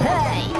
Hey!